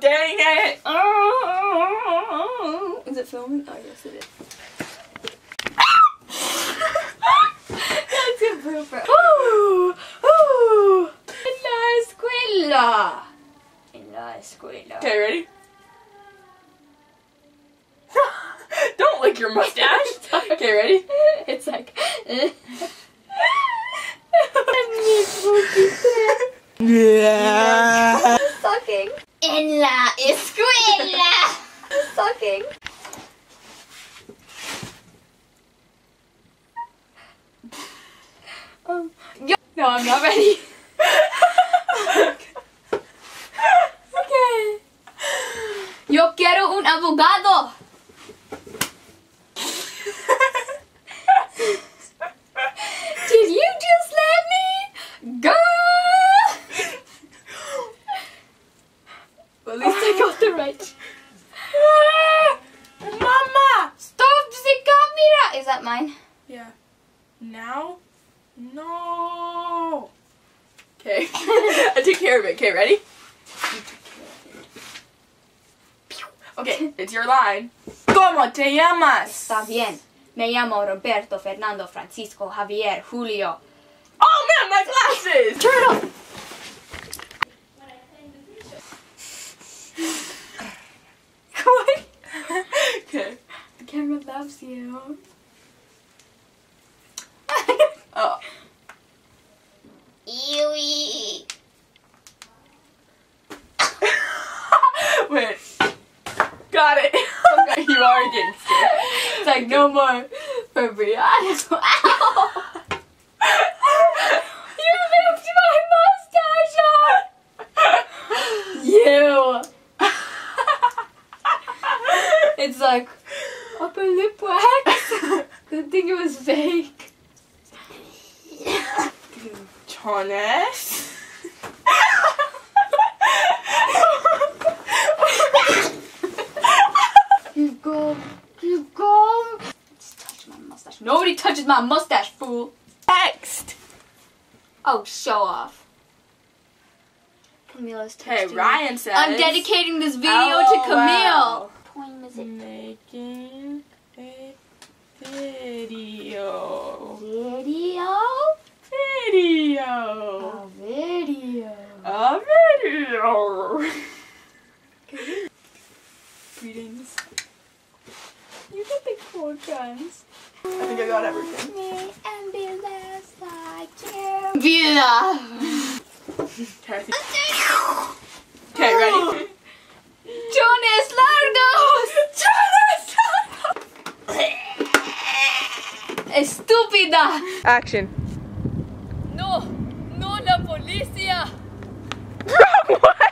dang it! Oh. Is it filming? Oh, yes, it is. That's a blooper. Ooh, ooh. En la escuela. En la escuela. Okay, ready? Don't lick your mustache. okay, ready? It's like. Yeah. La escuela. Sucking. Um, yo- no, I'm not ready. okay. Yo quiero un abogado. Right. Mama! Stop the camera! Is that mine? Yeah. Now? No. Okay. I took care of it. Okay, ready? Okay, it's your line. ¿Cómo te llamas? Está bien. Me llamo Roberto Fernando Francisco Javier Julio. Oh man, my glasses! Turn it off! What? okay. The camera loves you. Oh. Ewy. Wait. Got it. you are a gangster. It's like no more for Brianna. Ow! You ripped my mustache off! You! It's like upper lip wax. Good thing it was fake. Jonas. You go. You go. Just touch my mustache. Nobody touches my mustache, fool. Next. Oh, show off. Camila's Hey, texting. Ryan says. I'm dedicating this video to oh, Camille. LOL. Point music. Making a video. Video? Video. A video. A video. Greetings. You got the cool guns. I think I got everything. Me and be less like you. Vida. Okay, I think- okay ready? Jonas Largos. Estúpida. Action. No, no la policía. what?